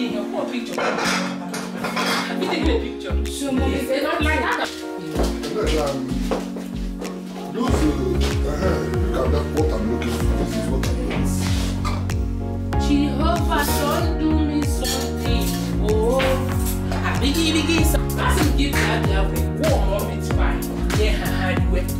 day here. What picture? Have you taken a picture? They don't like that. Um, uh, uh, I'm looking for. I'm do me something. Oh, a him give that the way. Warm it's fine. Yeah, hard way. Yeah,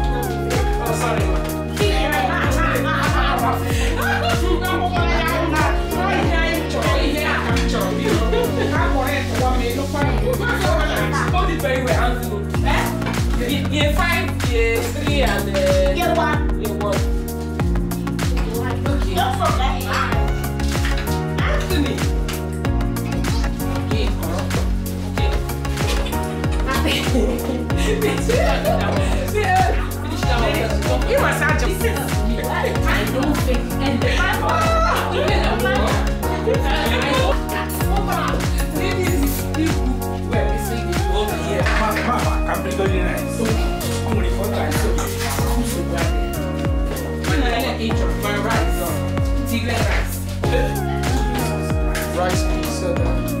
Year- Year five, year three, and uh, year one. Okay. Don't forget. Anthony. Okay. Okay. Finish that one. You just- I don't think and the Rice, pizza,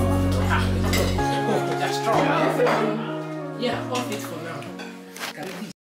Yeah, off it for.